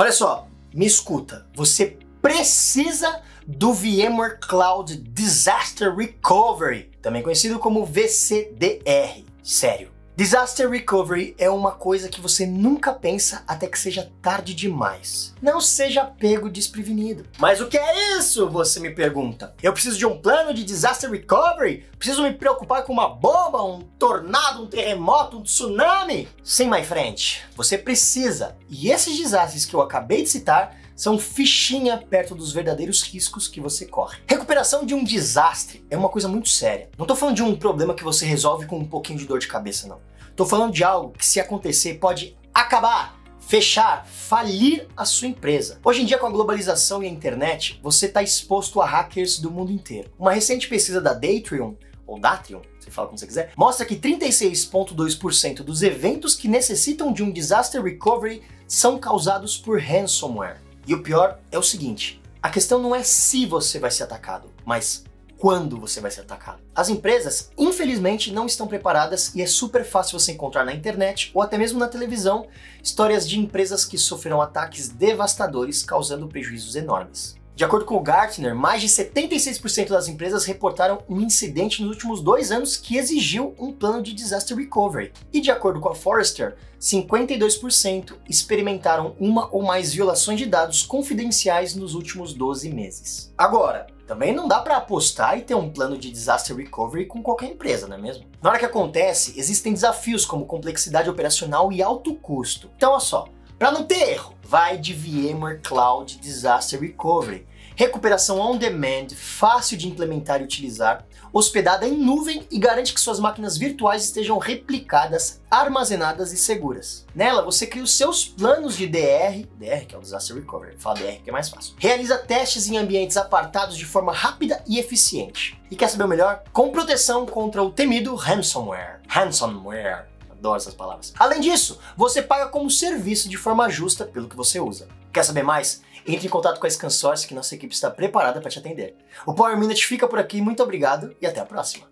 Olha só, me escuta, você precisa do VMware Cloud Disaster Recovery, também conhecido como VCDR. Sério. Disaster Recovery é uma coisa que você nunca pensa até que seja tarde demais. Não seja pego desprevenido. Mas o que é isso? Você me pergunta. Eu preciso de um plano de Disaster Recovery? Preciso me preocupar com uma bomba, um tornado, um terremoto, um tsunami? Sim, my friend. Você precisa. E esses desastres que eu acabei de citar são fichinha perto dos verdadeiros riscos que você corre. Recuperação de um desastre é uma coisa muito séria. Não tô falando de um problema que você resolve com um pouquinho de dor de cabeça, não. Tô falando de algo que, se acontecer, pode acabar, fechar, falir a sua empresa. Hoje em dia, com a globalização e a internet, você está exposto a hackers do mundo inteiro. Uma recente pesquisa da Datrium ou Datrium, você fala como você quiser, mostra que 36,2% dos eventos que necessitam de um disaster recovery são causados por ransomware. E o pior é o seguinte: a questão não é se você vai ser atacado, mas quando você vai ser atacado. As empresas, infelizmente, não estão preparadas e é super fácil você encontrar na internet ou até mesmo na televisão histórias de empresas que sofreram ataques devastadores, causando prejuízos enormes. De acordo com o Gartner, mais de 76% das empresas reportaram um incidente nos últimos dois anos que exigiu um plano de disaster recovery. E de acordo com a Forrester, 52% experimentaram uma ou mais violações de dados confidenciais nos últimos 12 meses. Agora, também não dá para apostar e ter um plano de disaster recovery com qualquer empresa, não é mesmo? Na hora que acontece, existem desafios como complexidade operacional e alto custo. Então, olha só, para não ter erro, vai de VMware Cloud Disaster Recovery. Recuperação on demand, fácil de implementar e utilizar, hospedada em nuvem e garante que suas máquinas virtuais estejam replicadas, armazenadas e seguras. Nela, você cria os seus planos de DR, DR que é o Disaster Recovery, fala DR que é mais fácil. Realiza testes em ambientes apartados de forma rápida e eficiente. E quer saber o melhor? Com proteção contra o temido ransomware. Ransomware. Adoro essas palavras. Além disso, você paga como serviço de forma justa pelo que você usa. Quer saber mais? Entre em contato com a ScanSource que nossa equipe está preparada para te atender. O Power Minute fica por aqui, muito obrigado e até a próxima.